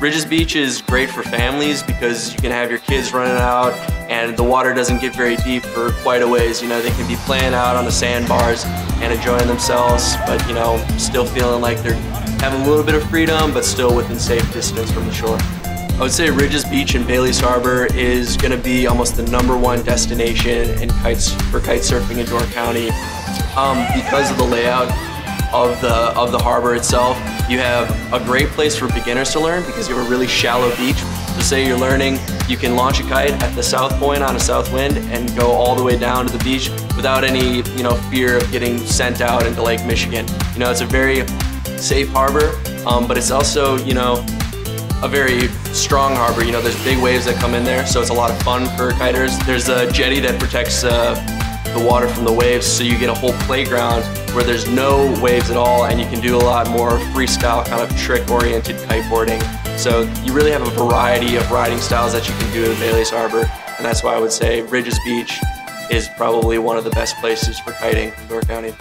Ridges Beach is great for families because you can have your kids running out and the water doesn't get very deep for quite a ways. You know, they can be playing out on the sandbars and enjoying themselves, but you know, still feeling like they're having a little bit of freedom, but still within safe distance from the shore. I would say Ridges Beach in Baileys Harbor is going to be almost the number one destination in kites for kite surfing in Door County um, because of the layout of the of the harbor itself. You have a great place for beginners to learn because you have a really shallow beach. So say you're learning, you can launch a kite at the south point on a south wind and go all the way down to the beach without any you know fear of getting sent out into Lake Michigan. You know it's a very safe harbor, um, but it's also you know a very strong harbor. You know, there's big waves that come in there, so it's a lot of fun for kiters. There's a jetty that protects uh, the water from the waves so you get a whole playground where there's no waves at all and you can do a lot more freestyle kind of trick-oriented kiteboarding. So you really have a variety of riding styles that you can do in Baileys Harbor and that's why I would say Ridges Beach is probably one of the best places for kiting in Door County.